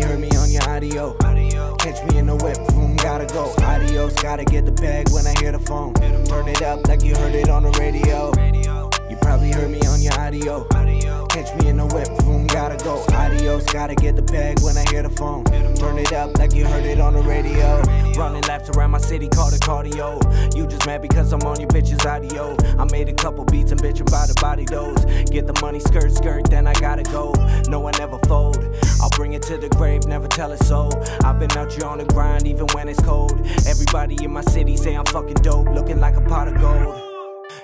heard me on your audio. Catch me in the whip, boom, gotta go. Adios, gotta get the bag when I hear the phone. Turn it up like you heard it on the radio. You probably heard me on your audio. Catch me in the whip, boom, gotta go. Adios, gotta get the bag when I hear the phone. Turn it up like you heard it on the radio. Running laps around my city, call it cardio. You just mad because I'm on your bitch's audio. I made a couple beats and bitchin' by the body dose. Get the money, skirt, skirt, then I gotta go. No, I never fold. To the grave, never tell it so. I've been out here on the grind, even when it's cold. Everybody in my city say I'm fucking dope, looking like a pot of gold.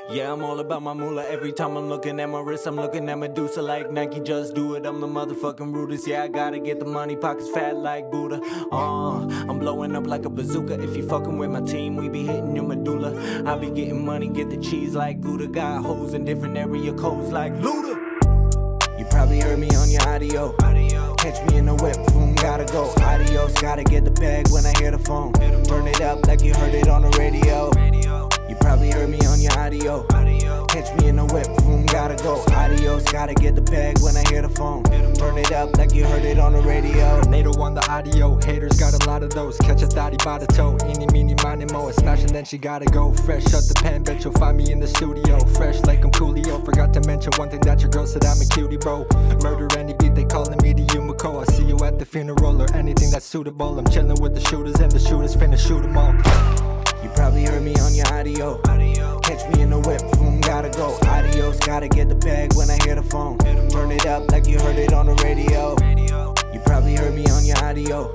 Yeah, I'm all about my moolah. Every time I'm looking at my wrist, I'm looking at Medusa like Nike. Just do it. I'm the motherfucking rudest. Yeah, I gotta get the money, pockets fat like Buddha. Uh, I'm blowing up like a bazooka. If you fucking with my team, we be hitting your medulla. I be getting money, get the cheese like Gouda. Got hoes in different area codes like Luda. Probably heard me on your audio. Catch me in the whip, boom, gotta go. Adios, gotta get the bag when I hear the phone. Turn it up like you heard it on the radio. You probably heard me on your audio. Catch me in the whip, boom, gotta go. Adios, gotta get the bag when I hear the phone. Turn it up like you heard it on the radio. NateO on the audio, haters got a lot of those. Catch a thotty by the toe, eeny, meeny, miny, mo. A smash and then she gotta go. Fresh, shut the pen, bet you'll find me in the studio. Fresh like I'm Coolio. Forgot to mention one thing that your girl said I'm a cutie, bro. Murder any beat, they calling me the Yumiko. I see you at the funeral or anything that's suitable. I'm chilling with the shooters and the shooters finna shoot 'em all. You probably heard me on your audio. Catch me in the whip, boom, gotta go. Adios, gotta get the bag when I hear the phone. Turn it up like you heard it on the radio. You probably heard me on your audio.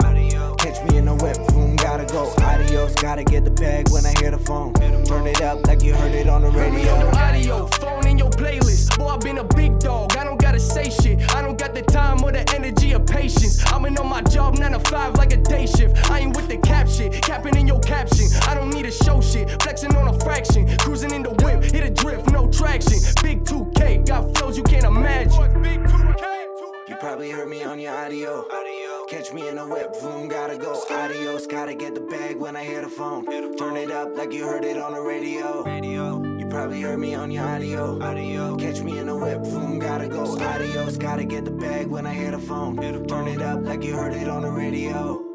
Catch me in the whip, boom, gotta go. Adios, gotta get the bag when I hear the phone. Turn it up like you heard it on the radio. audio, phone in your playlist. Boy, I've been a big dog. I don't gotta say shit. I don't got the time or the energy or patience. I've been on my job 9 to 5 like a day shift. I ain't with the cap shit, capping in your caption. I don't need a show shit, flexing on a fraction. Cruising in the whip, hit a drift, no traction. Probably heard me on your audio. Catch me in the whip, boom, gotta go. Adios, gotta get the bag when I hear the phone. Turn it up like you heard it on the radio. You probably heard me on your audio. Catch me in the whip, boom, gotta go. Adios, gotta get the bag when I hear the phone. Turn it up like you heard it on the radio.